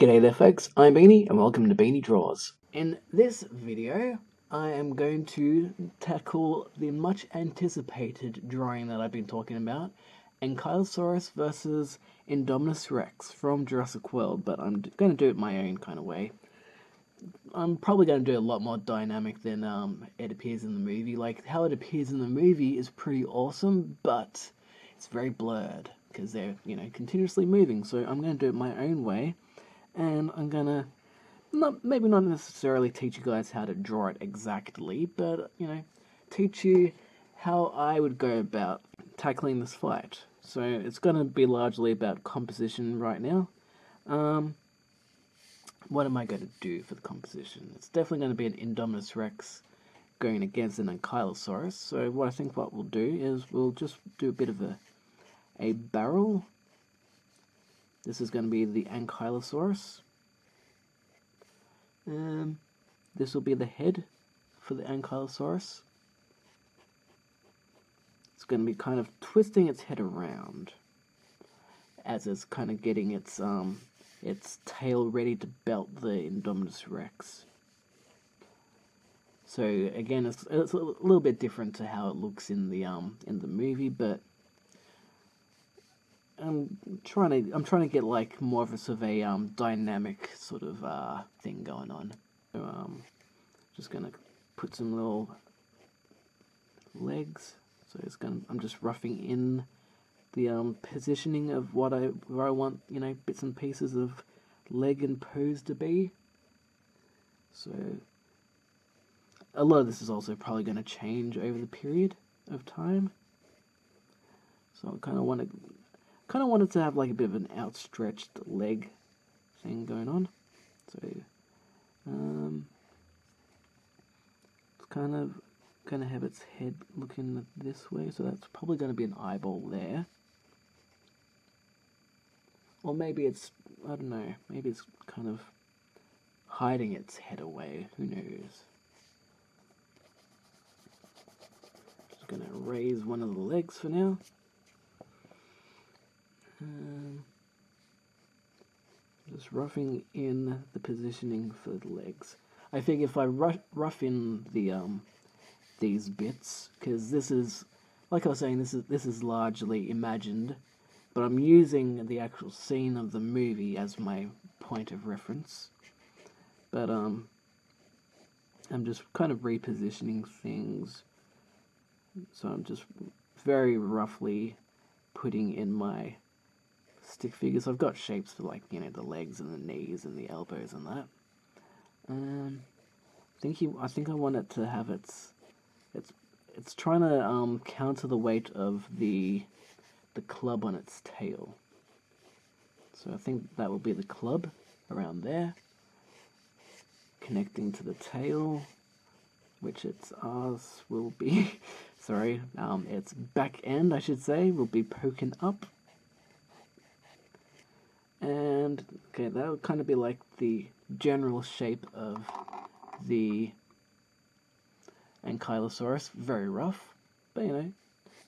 G'day there folks, I'm Beanie and welcome to Beanie Draws. In this video, I am going to tackle the much anticipated drawing that I've been talking about, Ankylosaurus versus Indominus Rex from Jurassic World, but I'm going to do it my own kind of way. I'm probably going to do a lot more dynamic than um, it appears in the movie. Like, how it appears in the movie is pretty awesome, but it's very blurred because they're, you know, continuously moving. So I'm going to do it my own way, and I'm to not maybe not necessarily teach you guys how to draw it exactly, but, you know, teach you how I would go about tackling this fight. So it's to be largely about composition right now. Um, what am I going to do for the composition? It's definitely going to be an Indominus Rex going against an Ankylosaurus. So what I think what we'll do is we'll just do a bit of a a barrel. This is going to be the Ankylosaurus. Um, this will be the head for the Ankylosaurus. It's going to be kind of twisting its head around as it's kind of getting its um its tail ready to belt the Indominus Rex. So again, it's, it's a little bit different to how it looks in the um in the movie, but I'm trying to I'm trying to get like more of a sort of a um dynamic sort of uh thing going on. So um, just gonna put some little legs. So it's gonna I'm just roughing in the um, positioning of what I where I want you know bits and pieces of leg and pose to be. So a lot of this is also probably going to change over the period of time. So I kind of want to kind of wanted to have like a bit of an outstretched leg thing going on. So um, it's kind of going to have its head looking this way, so that's probably going to be an eyeball there. Or maybe it's, I don't know, maybe it's kind of hiding its head away. Who knows? Just going to raise one of the legs for now. Um, just roughing in the positioning for the legs. I think if I rough, rough in the um, these bits, because this is, like I was saying, this is this is largely imagined but I'm using the actual scene of the movie as my point of reference. But um, I'm just kind of repositioning things. So I'm just very roughly putting in my stick figures. I've got shapes for like, you know, the legs and the knees and the elbows and that. Um, I think I think I want it to have its, it's, it's trying to um, counter the weight of the the club on its tail. So I think that will be the club around there, connecting to the tail, which its arse will be, sorry, um, its back end, I should say, will be poking up. And, okay, that would kind of be like the general shape of the Ankylosaurus. Very rough, but you know,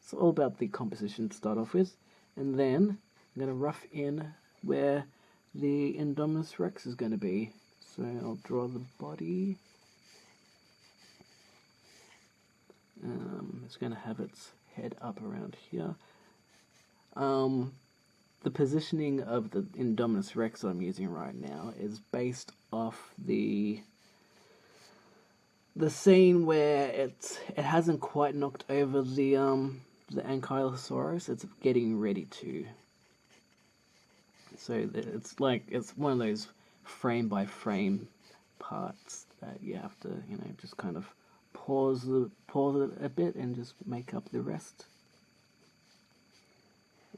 it's all about the composition to start off with. And then I'm going to rough in where the Indominus Rex is going to be. So I'll draw the body. Um, it's going to have its head up around here. Um, the positioning of the Indominus Rex I'm using right now is based off the the scene where it's it hasn't quite knocked over the um the Ankylosaurus, it's getting ready to. So it's like, it's one of those frame by frame parts that you have to, you know, just kind of pause the pause it a bit and just make up the rest.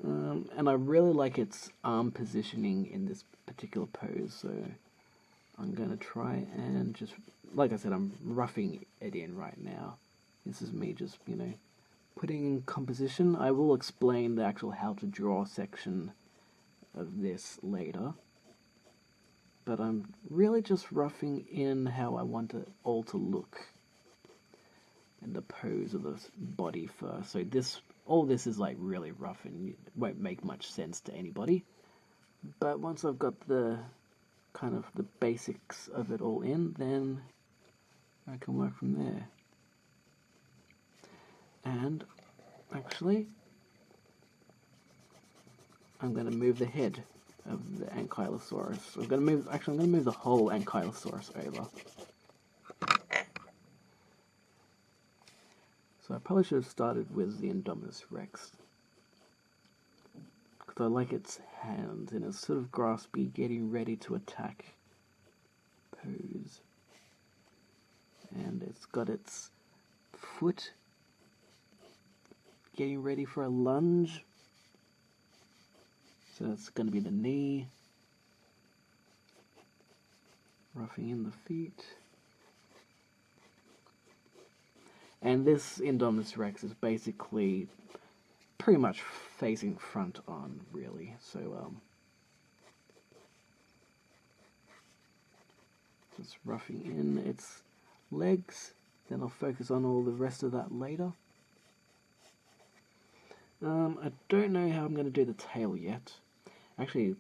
Um, and I really like its arm positioning in this particular pose, so I'm gonna try and just, like I said, I'm roughing it in right now. This is me just, you know, putting in composition. I will explain the actual how to draw section of this later. But I'm really just roughing in how I want it all to look. And the pose of the body first. So this, all this is like really rough and won't make much sense to anybody. But once I've got the kind of the basics of it all in, then I can work from there. And actually, I'm going to move the head of the Ankylosaurus. I'm going to move, actually I'm going to move the whole Ankylosaurus over. So I probably should have started with the Indominus Rex. Because I like its hands and it's sort of graspy, getting ready to attack pose. And it's got its foot getting ready for a lunge. So that's going to be the knee. Roughing in the feet. And this Indominus Rex is basically pretty much facing front on, really. So, um, just roughing in its legs. Then I'll focus on all the rest of that later. Um, I don't know how I'm going to do the tail yet. Actually,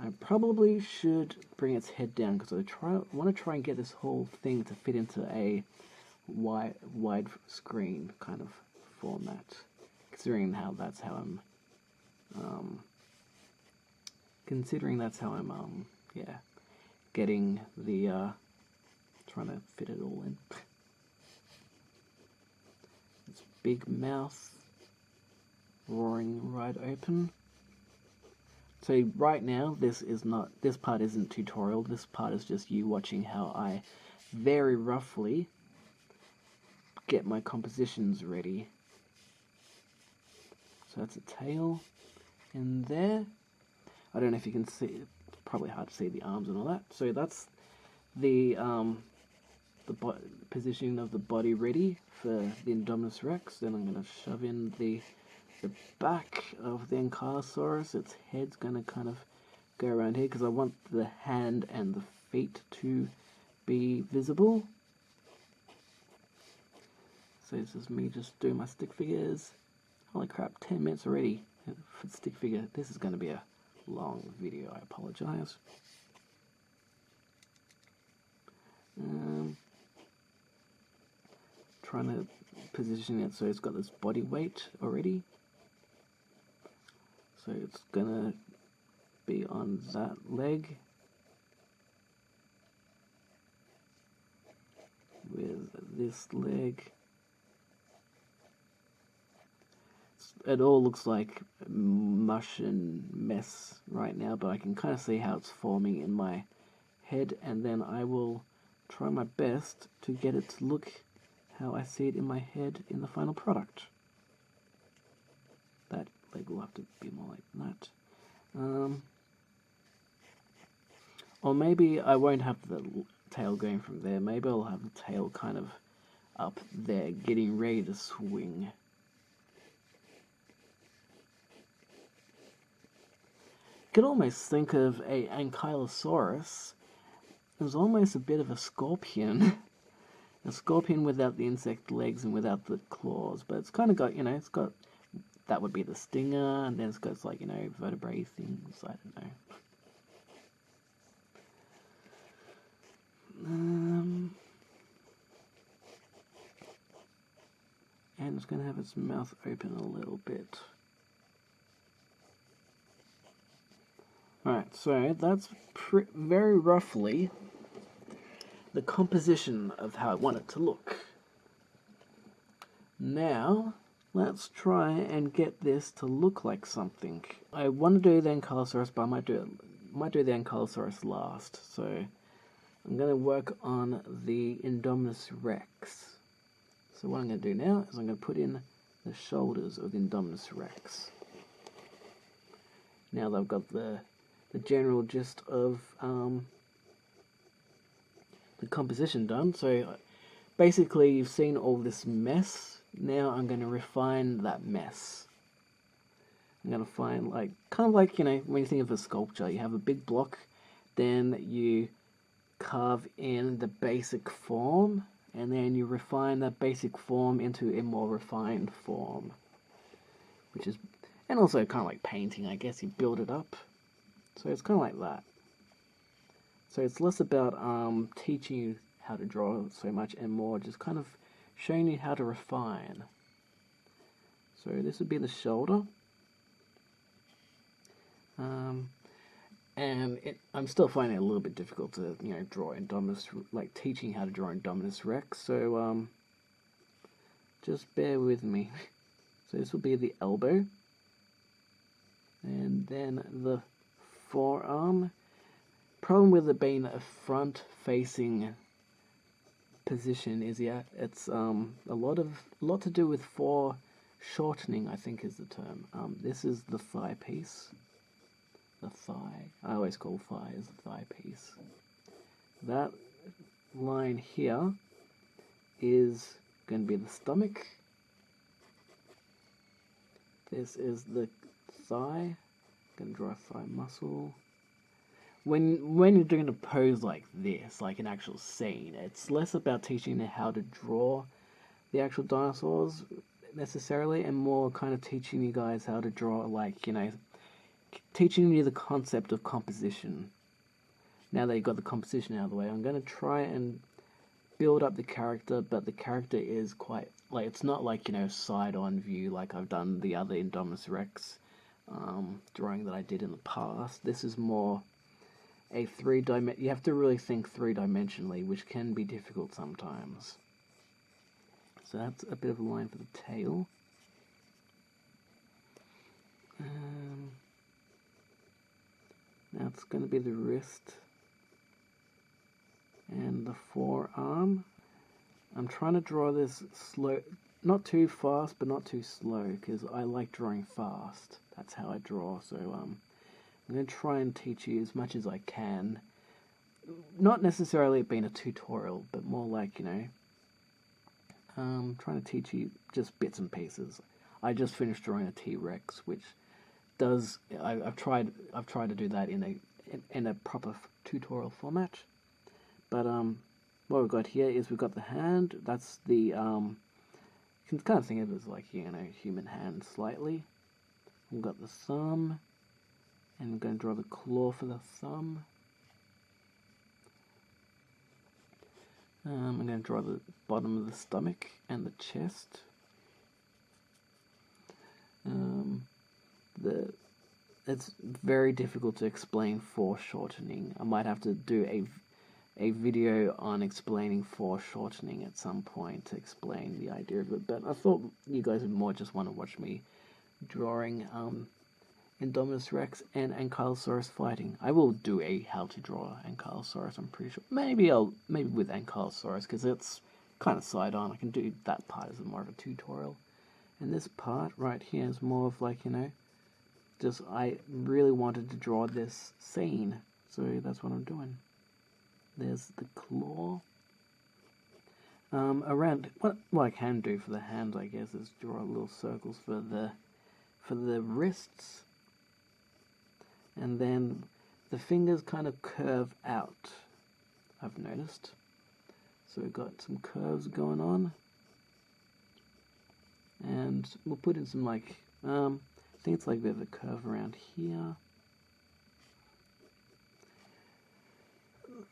I probably should bring its head down because I try want to try and get this whole thing to fit into a wide wide screen kind of format. Considering how that's how I'm um, considering that's how I'm um yeah getting the uh, trying to fit it all in. Its big mouth roaring right open. So right now, this is not, this part isn't tutorial, this part is just you watching how I very roughly get my compositions ready. So that's a tail in there. I don't know if you can see, it's probably hard to see the arms and all that. So that's the um, the positioning of the body ready for the Indominus Rex. Then I'm going to shove in the the back of the Ankylosaurus, its head's going to kind of go around here because I want the hand and the feet to be visible. So this is me just doing my stick figures. Holy crap, 10 minutes already for stick figure. This is going to be a long video, I apologize. Um, trying to position it so it's got this body weight already. So it's gonna be on that leg with this leg. It all looks like mush and mess right now, but I can kind of see how it's forming in my head, and then I will try my best to get it to look how I see it in my head in the final product That leg will have to be more like that. Um, or maybe I won't have the tail going from there. Maybe I'll have the tail kind of up there, getting ready to swing. Could almost think of a Ankylosaurus as almost a bit of a scorpion. a scorpion without the insect legs and without the claws, but it's kind of got, you know, it's got that would be the stinger, and then it's got like, you know, vertebrae things, I don't know. Um, and it's going to have its mouth open a little bit. Alright, so that's very roughly the composition of how I want it to look. Now, Let's try and get this to look like something. I want to do the Ankylosaurus, but I might do, it, might do the Ankylosaurus last. So I'm going to work on the Indominus Rex. So what I'm going to do now is I'm going to put in the shoulders of the Indominus Rex. Now that I've got the, the general gist of um, the composition done. So basically you've seen all this mess now I'm going to refine that mess. I'm going to find like, kind of like, you know, when you think of a sculpture, you have a big block, then you carve in the basic form, and then you refine that basic form into a more refined form. Which is, and also kind of like painting, I guess, you build it up. So it's kind of like that. So it's less about um, teaching you how to draw so much and more just kind of showing you how to refine. So this would be the shoulder. Um, and it, I'm still finding it a little bit difficult to you know draw Indominus, like teaching how to draw Indominus Rex. So um, just bear with me. So this will be the elbow, and then the forearm. Problem with it being a front-facing position is yeah, it's um a lot of a lot to do with fore shortening. I think is the term. Um, this is the thigh piece the thigh. I always call thigh as the thigh piece. That line here is going to be the stomach. This is the thigh. To draw a thigh muscle. When when you're doing a pose like this, like an actual scene, it's less about teaching you how to draw the actual dinosaurs necessarily, and more kind of teaching you guys how to draw like you know teaching you the concept of composition. Now that you've got the composition out of the way, I'm going to try and build up the character, but the character is quite like it's not like you know side on view like I've done the other Indominus Rex um, drawing that I did in the past. This is more a three dimension. You have to really think three dimensionally, which can be difficult sometimes. So that's a bit of a line for the tail. Um, it's going to be the wrist and the forearm. I'm trying to draw this slow, not too fast, but not too slow, because I like drawing fast. That's how I draw. So um, I'm going to try and teach you as much as I can. Not necessarily being a tutorial, but more like, you know, um, trying to teach you just bits and pieces. I just finished drawing a T-Rex, which does I, have tried I've tried to do that in a in, in a proper tutorial format, but um, what we've got here is we've got the hand. That's the um, can kind of think of it as like you know human hand slightly. We've got the thumb, and I'm going to draw the claw for the thumb. Um, I'm going to draw the bottom of the stomach and the chest. Um, the it's very difficult to explain foreshortening. I might have to do a a video on explaining foreshortening at some point to explain the idea of it. But I thought you guys would more just want to watch me drawing um, Indominus Rex and Ankylosaurus fighting. I will do a how to draw Ankylosaurus. I'm pretty sure. Maybe I'll maybe with Ankylosaurus because it's kind of side on. I can do that part as more of a tutorial, and this part right here is more of like you know just I really wanted to draw this scene, so that's what I'm doing. There's the claw. Um, around what what I can do for the hands, I guess, is draw little circles for the for the wrists, and then the fingers kind of curve out. I've noticed, so we've got some curves going on, and we'll put in some like um, I think it's like there's a curve around here.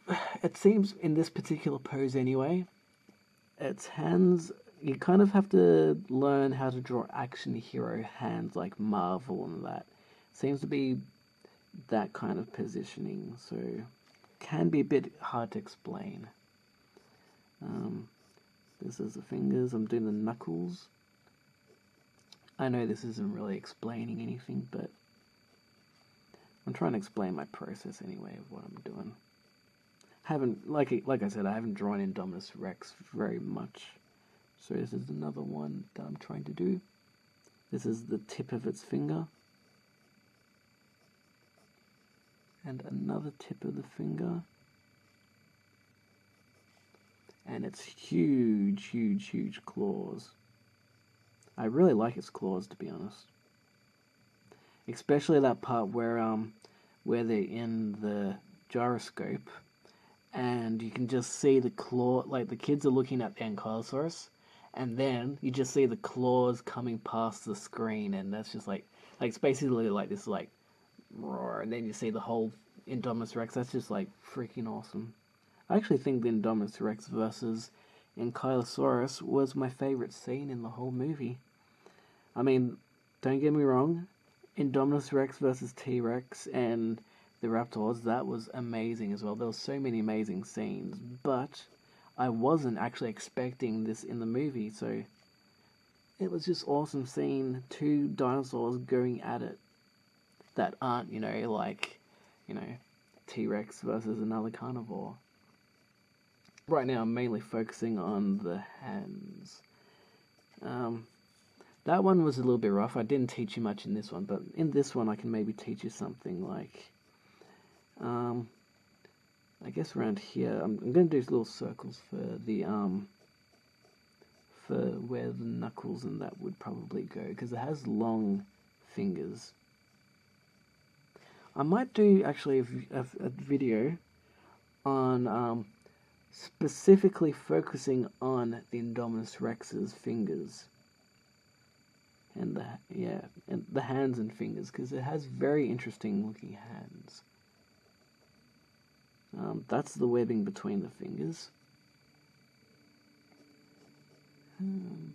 It seems in this particular pose anyway, its hands, you kind of have to learn how to draw action hero hands like Marvel and that. Seems to be that kind of positioning, so can be a bit hard to explain. Um, this is the fingers, I'm doing the knuckles. I know this isn't really explaining anything, but I'm trying to explain my process anyway of what I'm doing. Haven't like like I said, I haven't drawn Indominus Rex very much, so this is another one that I'm trying to do. This is the tip of its finger, and another tip of the finger, and its huge, huge, huge claws. I really like its claws, to be honest. Especially that part where um where they're in the gyrosphere, and you can just see the claw. Like the kids are looking at the Ankylosaurus, and then you just see the claws coming past the screen, and that's just like like it's basically like this like roar, and then you see the whole Indominus Rex. That's just like freaking awesome. I actually think the Indominus Rex versus Ankylosaurus was my favorite scene in the whole movie. I mean, don't get me wrong, Indominus Rex versus T Rex and the Raptors, that was amazing as well. There were so many amazing scenes, but I wasn't actually expecting this in the movie, so it was just awesome seeing two dinosaurs going at it that aren't, you know, like, you know, T Rex versus another carnivore. Right now, I'm mainly focusing on the hands. Um, that one was a little bit rough. I didn't teach you much in this one, but in this one, I can maybe teach you something like. Um, I guess around here, I'm, I'm going to do little circles for the um, for where the knuckles and that would probably go because it has long fingers. I might do actually a, a, a video on um, specifically focusing on the Indominus Rex's fingers and the yeah and the hands and fingers because it has very interesting looking hands. Um, that's the webbing between the fingers. Um,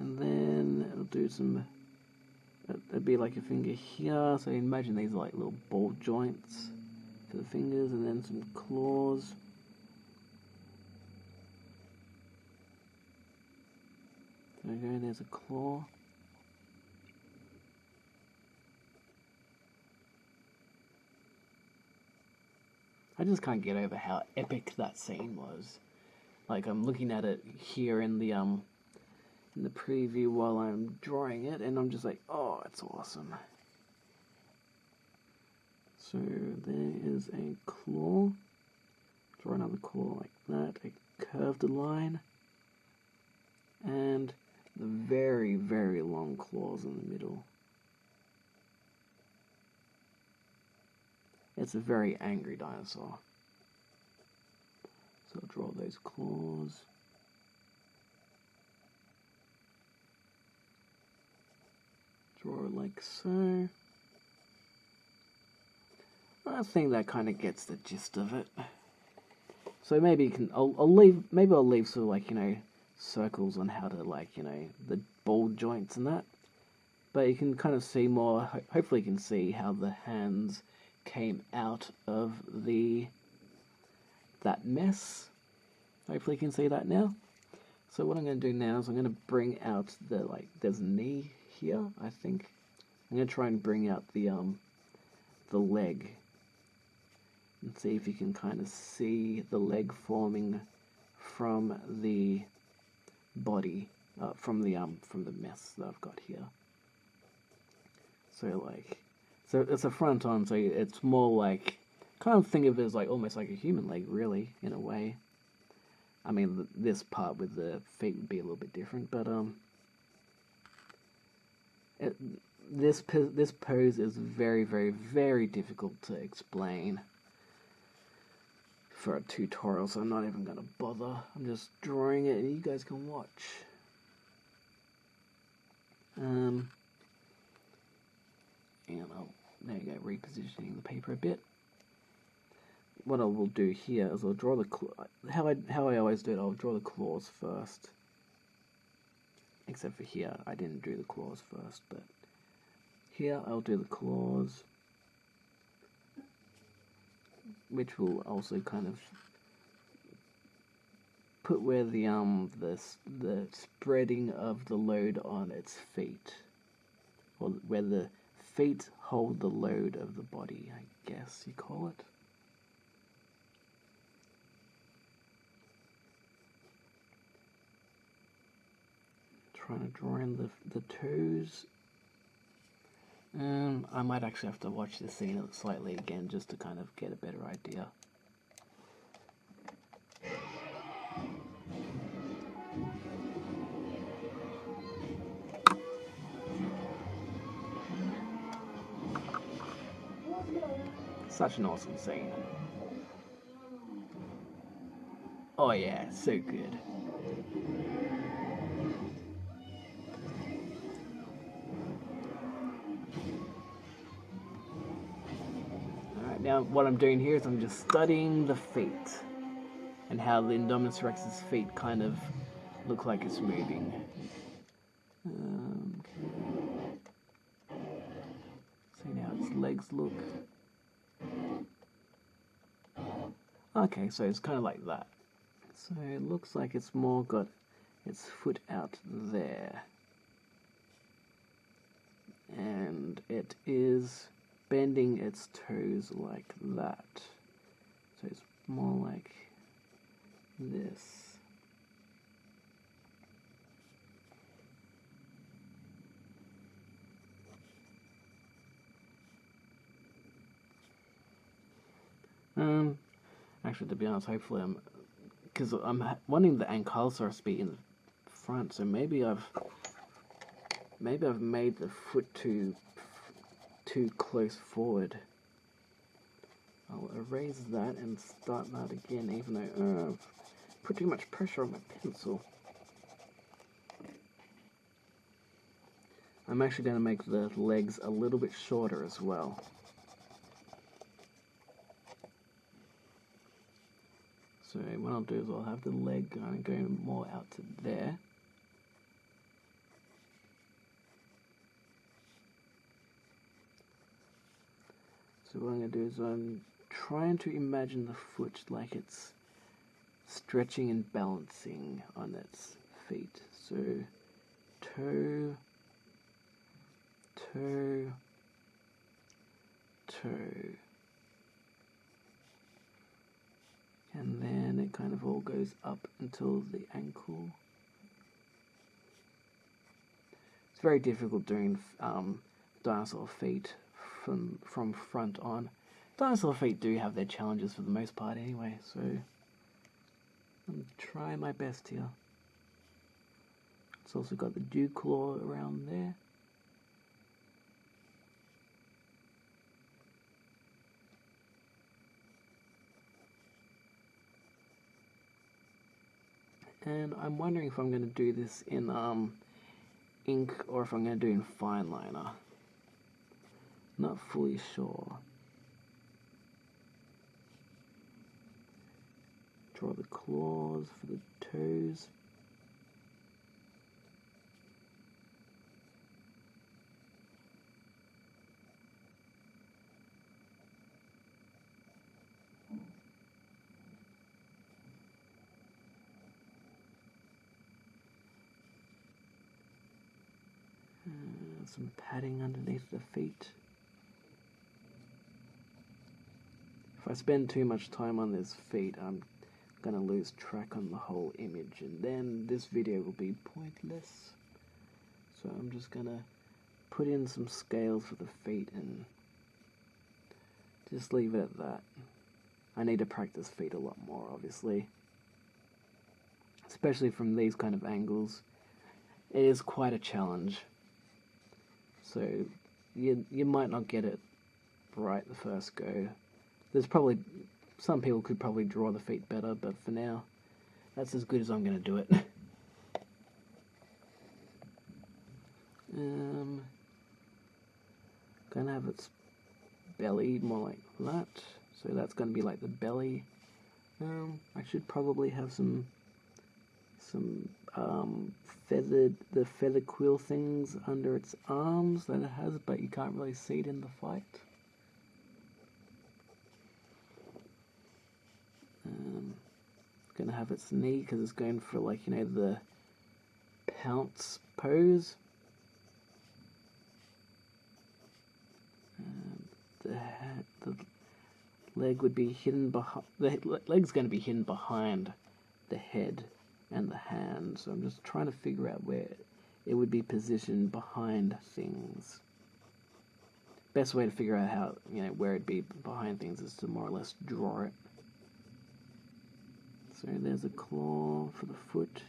and then it'll do some. It'd be like a finger here. So imagine these like little ball joints for the fingers, and then some claws. There we go. There's a claw. I just can't get over how epic that scene was. Like I'm looking at it here in the um in the preview while I'm drawing it, and I'm just like, oh, it's awesome. So there is a claw. Draw another claw like that, a curved line, and the very, very long claws in the middle. It's a very angry dinosaur. So I'll draw those claws. Draw like so. I think that kind of gets the gist of it. So maybe you can, I'll, I'll leave, maybe I'll leave sort of like, you know, circles on how to like, you know, the ball joints and that. But you can kind of see more, hopefully you can see how the hands came out of the that mess. Hopefully you can see that now. So what I'm going to do now is I'm going to bring out the, like, there's a knee here, I think. I'm going to try and bring out the, um, the leg. And see if you can kind of see the leg forming from the body, uh, from the, um, from the mess that I've got here. So, like, so it's a front on, so it's more like kind of think of it as like almost like a human leg, really, in a way. I mean, this part with the feet would be a little bit different, but um, it, this this pose is very, very, very difficult to explain for a tutorial, so I'm not even gonna bother. I'm just drawing it, and you guys can watch. Um, and I'll, there you go, repositioning the paper a bit. What I will do here is I'll draw the, how I, how I always do it, I'll draw the claws first. Except for here, I didn't do the claws first, but here I'll do the claws, which will also kind of put where the um the the spreading of the load on its feet, or where the feet hold the load of the body, I guess you call it. Trying to draw in the, the toes. Um, I might actually have to watch this scene slightly again just to kind of get a better idea. Such an awesome scene. Oh yeah, so good. Alright, Now, what I'm doing here is I'm just studying the feet and how the Indominus Rex's feet kind of look like it's moving. Um, see how its legs look. Okay, so it's kind of like that. So it looks like it's more got its foot out there. And it is bending its toes like that. So it's more like this. Um, actually, to be honest, hopefully I'm, because I'm wanting the Ankylosaurus to be in the front, so maybe I've, maybe I've made the foot too, too close forward. I'll erase that and start that again, even though uh, I've put too much pressure on my pencil. I'm actually going to make the legs a little bit shorter as well. So what I'll do is I'll have the leg kind of going more out to there. So what I'm going to do is I'm trying to imagine the foot like it's stretching and balancing on its feet. So toe, toe, toe. and then it kind of all goes up until the ankle. It's very difficult doing um, dinosaur feet from from front on. Dinosaur feet do have their challenges for the most part anyway, so I'm trying my best here. It's also got the dew claw around there. And I'm wondering if I'm going to do this in um, ink or if I'm going to do in fine liner. Not fully sure. Draw the claws for the toes. Some padding underneath the feet. If I spend too much time on this feet, I'm gonna lose track on the whole image and then this video will be pointless. So I'm just gonna put in some scales for the feet and just leave it at that. I need to practice feet a lot more, obviously. Especially from these kind of angles. It is quite a challenge. So you you might not get it right the first go. There's probably some people could probably draw the feet better, but for now, that's as good as I'm going to do it. um, gonna have its belly more like that. So that's going to be like the belly. Um, I should probably have some some um, feathered the feather quill things under its arms that it has, but you can't really see it in the fight. Um, it's gonna have its knee because it's going for like you know the pounce pose. Um, the the leg would be hidden behind the leg's going to be hidden behind the head and the hand. So I'm just trying to figure out where it would be positioned behind things. Best way to figure out how, you know, where it'd be behind things is to more or less draw it. So there's a claw for the foot.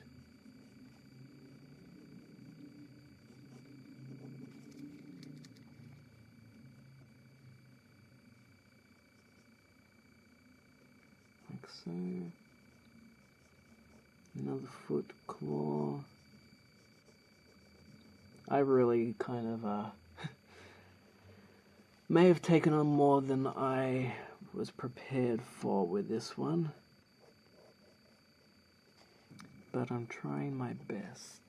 Like so another foot claw. I really kind of uh, may have taken on more than I was prepared for with this one. But I'm trying my best.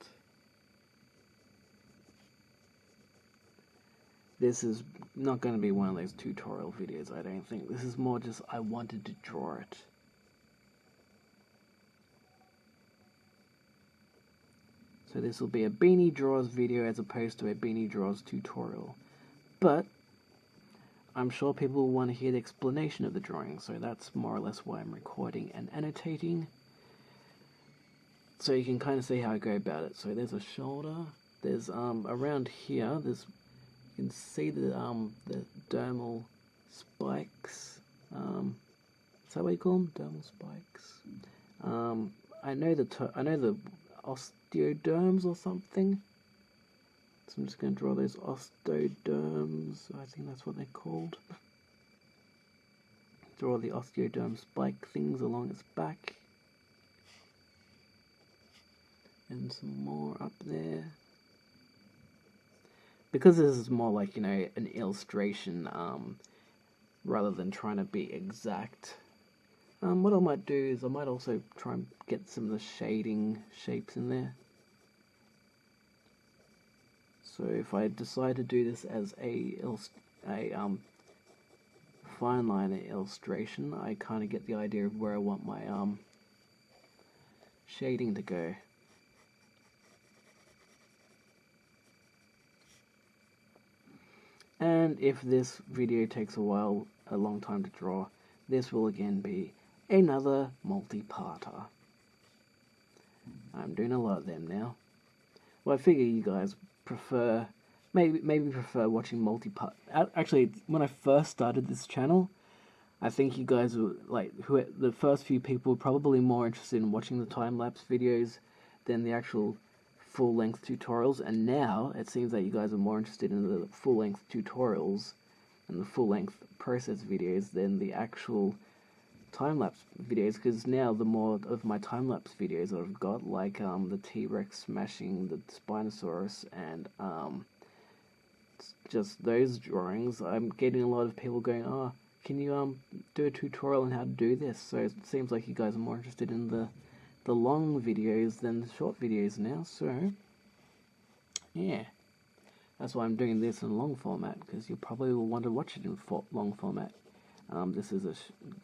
This is not going to be one of those tutorial videos, I don't think. This is more just I wanted to draw it. So this will be a Beanie Draws video as opposed to a Beanie Draws tutorial. But I'm sure people will want to hear the explanation of the drawing, so that's more or less why I'm recording and annotating. So you can kind of see how I go about it. So there's a shoulder, there's um around here, there's you can see the um the dermal spikes. Um, is that what you call them? Dermal spikes. Um, I know the I know the osteoderms or something. So I'm just going to draw those osteoderms. I think that's what they're called. Draw the osteoderm spike things along its back. And some more up there. Because this is more like, you know, an illustration um, rather than trying to be exact. Um, what I might do is I might also try and get some of the shading shapes in there. So if I decide to do this as a, a um, fine line illustration, I kind of get the idea of where I want my um, shading to go. And if this video takes a while, a long time to draw, this will again be another multi-parter. I'm doing a lot of them now. Well, I figure you guys prefer maybe maybe prefer watching multi-part. Actually, when I first started this channel, I think you guys were like who the first few people were probably more interested in watching the time lapse videos than the actual full length tutorials. And now it seems that you guys are more interested in the full length tutorials and the full length process videos than the actual time lapse videos because now the more of my time lapse videos that I've got, like um, the T Rex smashing the Spinosaurus and um, just those drawings, I'm getting a lot of people going, oh, can you um do a tutorial on how to do this? So it seems like you guys are more interested in the the long videos than the short videos now. So yeah, that's why I'm doing this in long format because you probably will want to watch it in long format. Um, this is a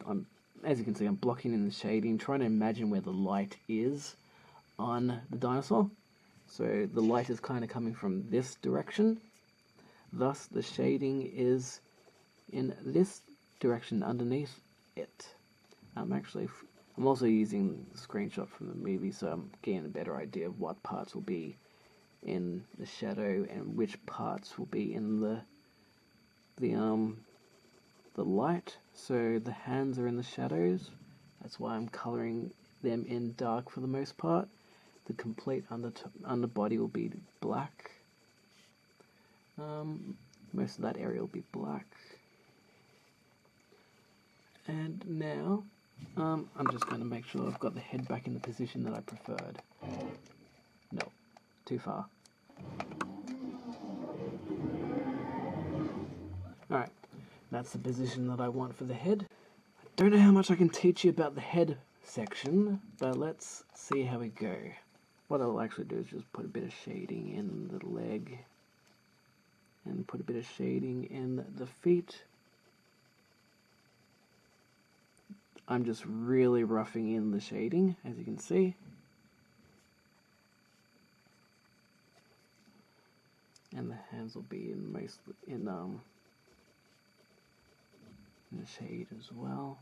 I'm as you can see, I'm blocking in the shading, trying to imagine where the light is on the dinosaur. So the light is kind of coming from this direction. Thus, the shading is in this direction underneath it. I'm actually, I'm also using the screenshot from the movie, so I'm getting a better idea of what parts will be in the shadow and which parts will be in the the um the light, so the hands are in the shadows. That's why I'm coloring them in dark for the most part. The complete under underbody will be black. Um, most of that area will be black. And now, um, I'm just going to make sure I've got the head back in the position that I preferred. No, too far. Alright, that's the position that I want for the head. I don't know how much I can teach you about the head section, but let's see how we go. What I'll actually do is just put a bit of shading in the leg and put a bit of shading in the feet. I'm just really roughing in the shading, as you can see. And the hands will be in most in um the shade as well.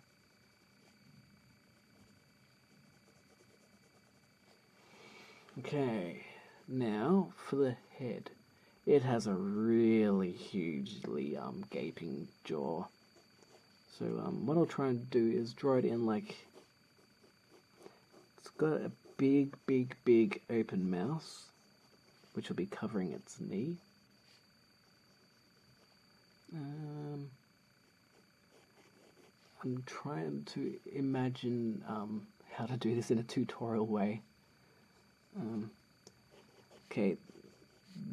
Okay, now for the head. It has a really hugely um, gaping jaw. So um, what I'll try and do is draw it in like it's got a big, big, big open mouth, which will be covering its knee. I'm trying to imagine um, how to do this in a tutorial way. Um, okay,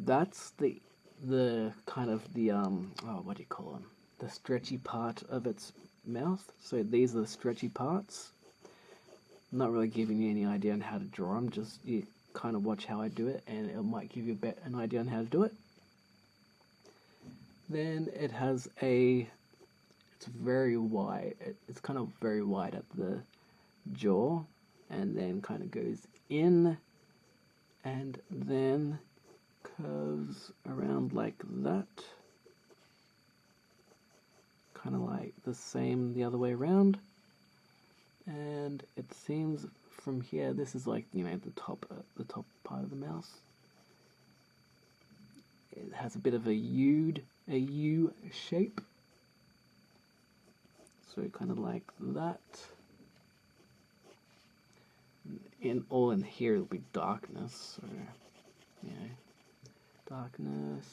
that's the the kind of the um oh what do you call them the stretchy part of its mouth. So these are the stretchy parts. I'm not really giving you any idea on how to draw them, just you kind of watch how I do it and it might give you an idea on how to do it. Then it has a, it's very wide, it's kind of very wide at the jaw and then kind of goes in and then curves around like that. Kind of like the same the other way around. And it seems from here, this is like, you know, the top, uh, the top part of the mouse. It has a bit of a U, a U shape. So kind of like that. In all in here it'll be darkness. So, yeah, darkness.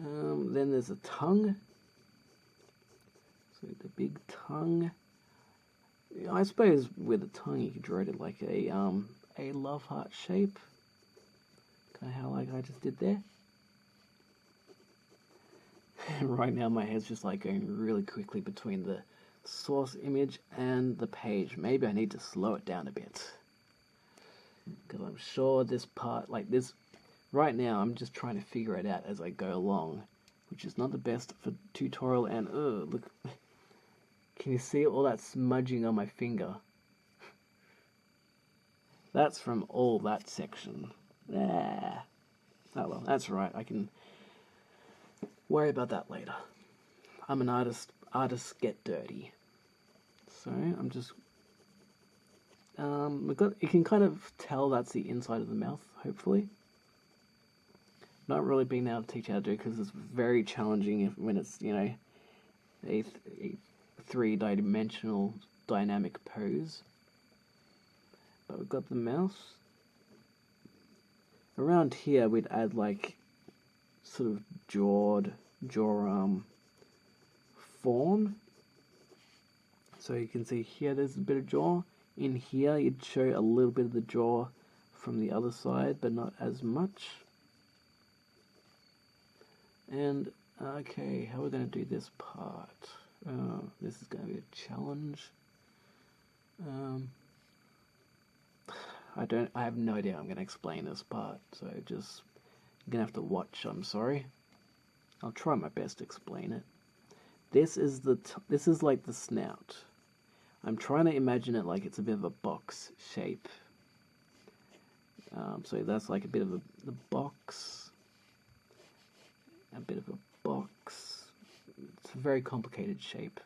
Um, then there's a tongue. So the big tongue. I suppose with a tongue you could draw it like a um a love heart shape. Kind of how like I just did there. right now my head's just like going really quickly between the source image and the page. Maybe I need to slow it down a bit. Because I'm sure this part, like this, right now I'm just trying to figure it out as I go along. Which is not the best for tutorial and, oh, look. Can you see all that smudging on my finger? That's from all that section. There. Oh well, that's right. I can worry about that later. I'm an artist. Artists get dirty. So I'm just. Um, got, you can kind of tell that's the inside of the mouth, hopefully. Not really being able to teach how to do because it's very challenging if, when it's, you know, a, a three-dimensional dynamic pose. But we've got the mouse. Around here we'd add like sort of jawed, jaw um, fawn. So you can see here there's a bit of jaw. In here you'd show a little bit of the jaw from the other side, but not as much. And okay, how are we going to do this part? Uh, this is going to be a challenge. Um, I don't. I have no idea. I'm going to explain this part, so just you're to have to watch. I'm sorry. I'll try my best to explain it. This is the. this is like the snout. I'm trying to imagine it like it's a bit of a box shape. Um, so that's like a bit of a the box. A bit of a box it's a very complicated shape.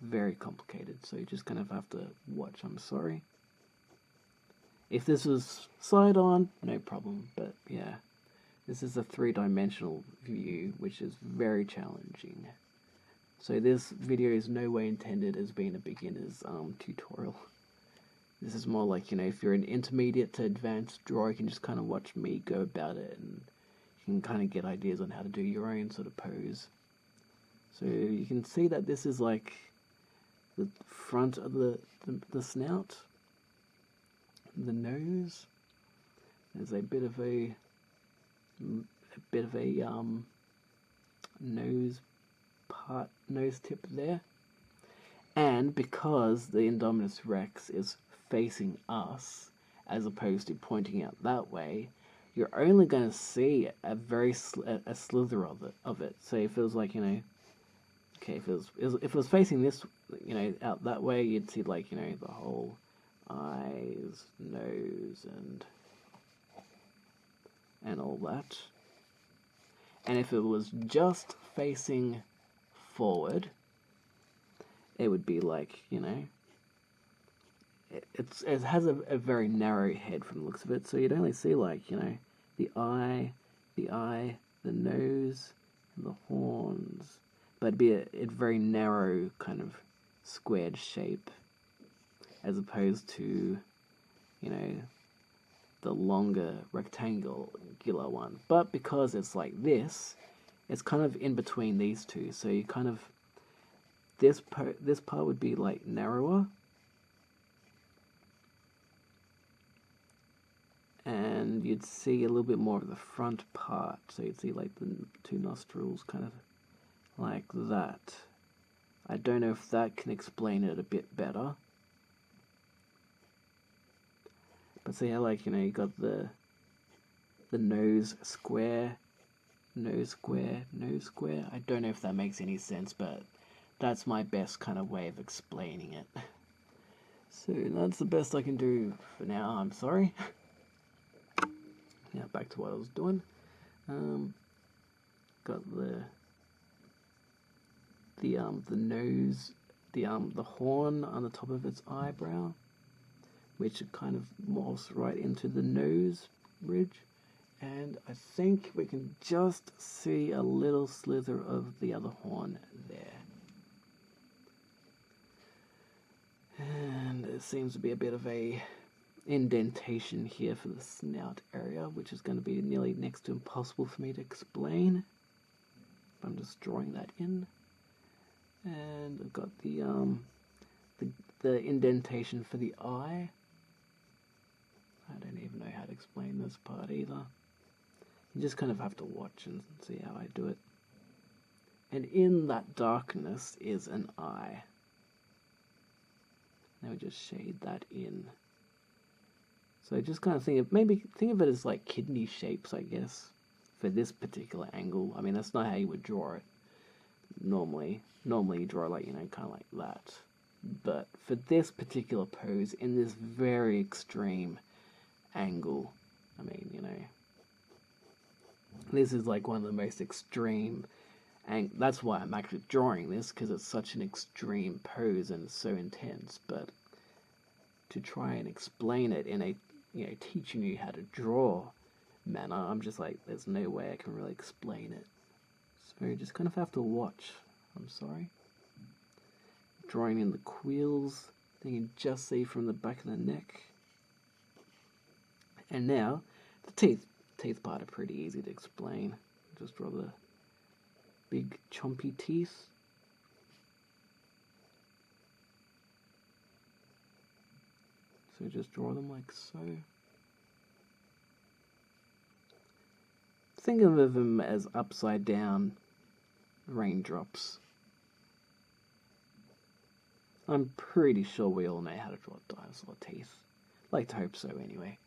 Very complicated, so you just kind of have to watch, I'm sorry. If this was side on, no problem, but yeah. This is a three-dimensional view, which is very challenging. So this video is no way intended as being a beginner's um, tutorial. This is more like, you know, if you're an intermediate to advanced drawer, you can just kind of watch me go about it and you can kind of get ideas on how to do your own sort of pose. So you can see that this is like the front of the, the, the snout, the nose. There's a bit of a, a bit of a um, nose part, nose tip there. And because the Indominus Rex is facing us, as opposed to pointing out that way, you're only going to see a very sl a slither of it. Of it. So it feels like you know okay, if it was if it was facing this, you know, out that way, you'd see like you know the whole eyes, nose, and and all that. And if it was just facing forward, it would be like you know. It, it's it has a, a very narrow head from the looks of it, so you'd only see like you know the eye, the eye, the nose, and the horns but it'd be a, a very narrow kind of squared shape as opposed to, you know, the longer rectangular one. But because it's like this, it's kind of in between these two. So you kind of this part this part would be like narrower. And you'd see a little bit more of the front part. So you'd see like the two nostrils kind of like that. I don't know if that can explain it a bit better. But see how like, you know, you got the the nose square, nose square, nose square. I don't know if that makes any sense, but that's my best kind of way of explaining it. So that's the best I can do for now. I'm sorry. now back to what I was doing. Um, got the the um the nose, the um the horn on the top of its eyebrow, which kind of morphs right into the nose ridge. And I think we can just see a little slither of the other horn there. And there seems to be a bit of a indentation here for the snout area, which is going to be nearly next to impossible for me to explain. I'm just drawing that in. And I've got the um the the indentation for the eye. I don't even know how to explain this part either. You just kind of have to watch and see how I do it. And in that darkness is an eye. Now we just shade that in. So just kind of think of maybe think of it as like kidney shapes, I guess, for this particular angle. I mean, that's not how you would draw it normally. Normally you draw like you know kind of like that, but for this particular pose in this very extreme angle, I mean you know, this is like one of the most extreme and that's why I'm actually drawing this because it's such an extreme pose and so intense. But to try and explain it in a you know teaching you how to draw manner, I'm just like there's no way I can really explain it. So you just kind of have to watch. I'm sorry. Drawing in the quills, you can just see from the back of the neck. And now the teeth. Teeth part are pretty easy to explain. Just draw the big chompy teeth. So just draw them like so. Think of them as upside down raindrops. I'm pretty sure we all know how to draw dinosaur teeth. Like to hope so anyway.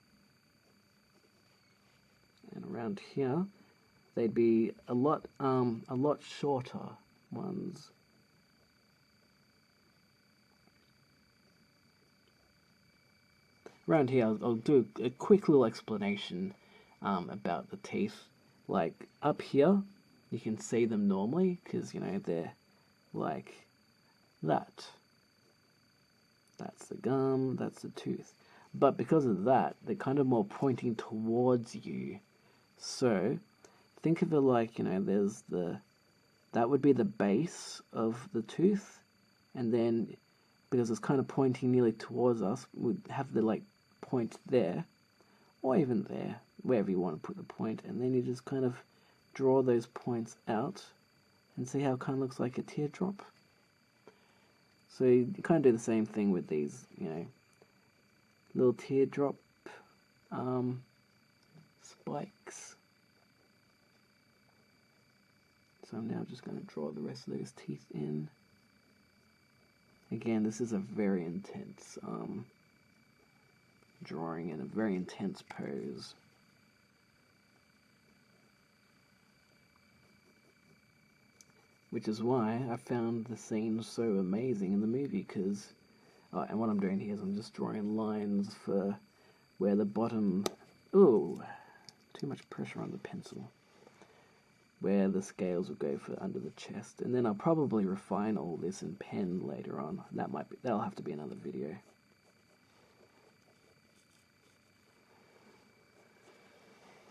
And around here, they'd be a lot um, a lot shorter ones. Around here, I'll, I'll do a quick little explanation um, about the teeth. Like up here, you can see them normally because you know they're like that. That's the gum, that's the tooth. But because of that, they're kind of more pointing towards you. So think of it like, you know, there's the, that would be the base of the tooth, and then because it's kind of pointing nearly towards us, we'd have the like point there, or even there, wherever you want to put the point, and then you just kind of draw those points out and see how it kind of looks like a teardrop. So you kind of do the same thing with these, you know, little teardrop um, spikes. So I'm now just going to draw the rest of those teeth in. Again, this is a very intense um, drawing and a very intense pose. Which is why I found the scene so amazing in the movie, because, uh, and what I'm doing here is I'm just drawing lines for where the bottom, oh, too much pressure on the pencil where the scales will go for under the chest. And then I'll probably refine all this in pen later on. That might be that'll have to be another video.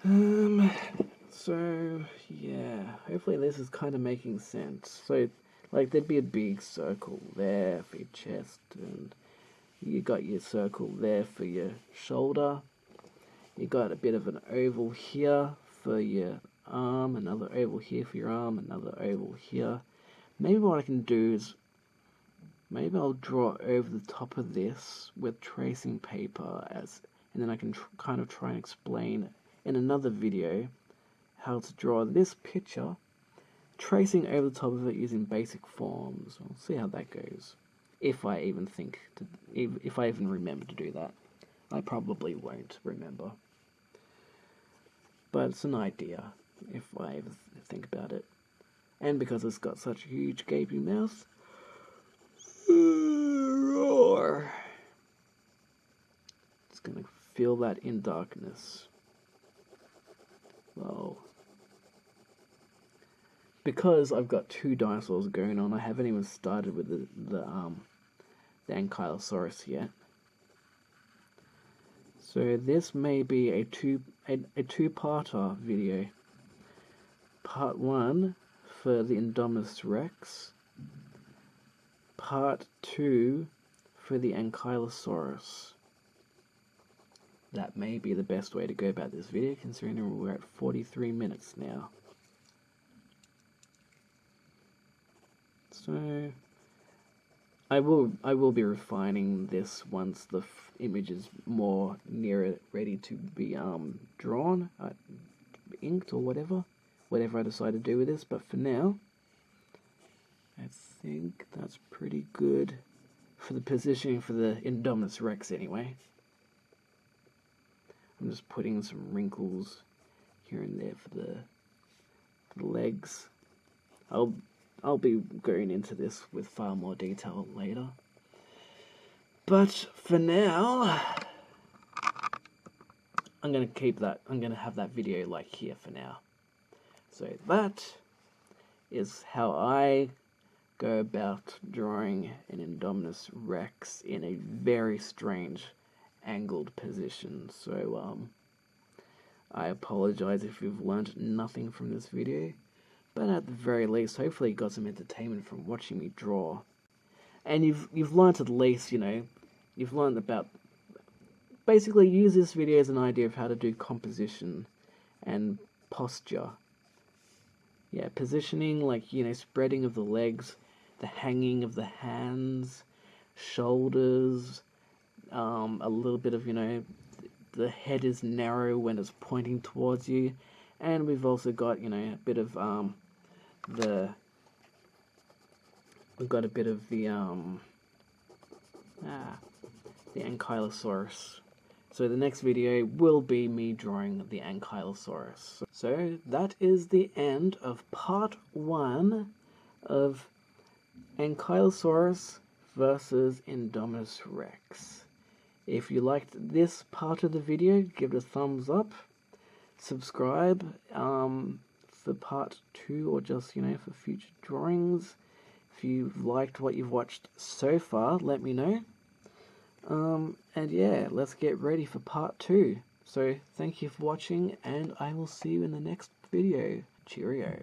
Um so yeah, hopefully this is kind of making sense. So like there'd be a big circle there for your chest and you got your circle there for your shoulder. You got a bit of an oval here for your arm, another oval here for your arm, another oval here. Maybe what I can do is, maybe I'll draw over the top of this with tracing paper as, and then I can kind of try and explain in another video how to draw this picture tracing over the top of it using basic forms. We'll see how that goes. If I even think to, if, if I even remember to do that. I probably won't remember. But it's an idea if I ever think about it. And because it's got such a huge gaping mouth. Roar. It's gonna feel that in darkness. Well, because I've got two dinosaurs going on, I haven't even started with the the um the Ankylosaurus yet. So this may be a two a, a two-parter video. Part one for the Indominus Rex. Part two for the Ankylosaurus. That may be the best way to go about this video considering we're at 43 minutes now. So I will I will be refining this once the image is more near ready to be um drawn, uh, inked or whatever, whatever I decide to do with this. But for now, I think that's pretty good for the positioning for the Indominus Rex anyway. I'm just putting some wrinkles here and there for the, for the legs. I'll I'll be going into this with far more detail later. But for now, I'm going to keep that, I'm going to have that video like here for now. So that is how I go about drawing an Indominus Rex in a very strange angled position. So, um, I apologize if you've learned nothing from this video. But at the very least, hopefully you got some entertainment from watching me draw. And you've you've learnt at least, you know, you've learned about basically use this video as an idea of how to do composition and posture. Yeah, positioning, like, you know, spreading of the legs, the hanging of the hands, shoulders, um, a little bit of, you know, the head is narrow when it's pointing towards you. And we've also got, you know, a bit of um, the we've got a bit of the um ah the Ankylosaurus. So the next video will be me drawing the Ankylosaurus. So that is the end of part one of Ankylosaurus versus Indominus Rex. If you liked this part of the video, give it a thumbs up, subscribe, um, for part two or just, you know, for future drawings. If you've liked what you've watched so far, let me know. Um, and yeah, let's get ready for part two. So thank you for watching, and I will see you in the next video. Cheerio.